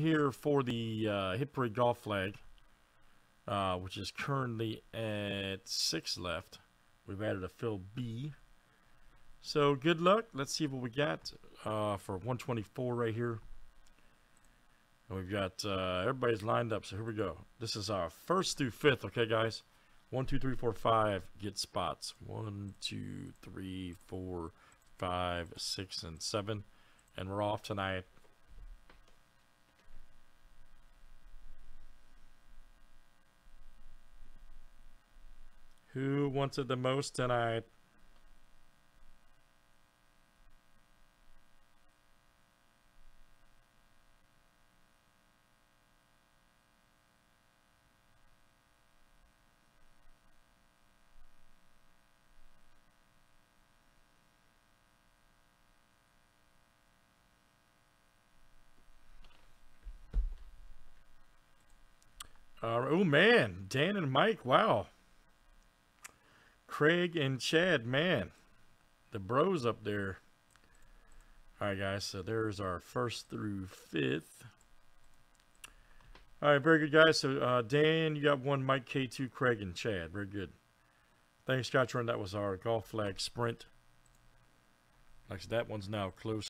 here for the uh, Hit Parade Golf Flag, uh, which is currently at six left. We've added a fill B. So good luck. Let's see what we got uh, for 124 right here. And we've got uh, everybody's lined up. So here we go. This is our first through fifth. Okay, guys. One, two, three, four, five. Get spots. One, two, three, four, five, six, and seven. And we're off tonight. Who wants it the most tonight? Uh, oh man, Dan and Mike, wow. Craig and Chad, man, the bros up there. All right, guys, so there's our first through fifth. All right, very good, guys. So, uh, Dan, you got one, Mike K2, Craig, and Chad. Very good. Thanks, Scottrun. That was our golf flag sprint. Like that one's now close.